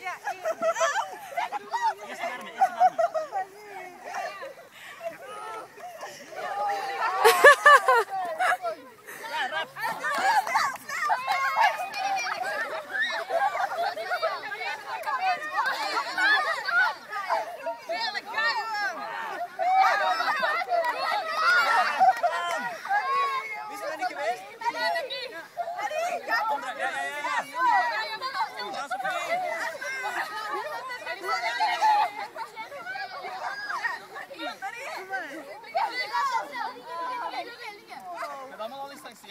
Yeah, yeah.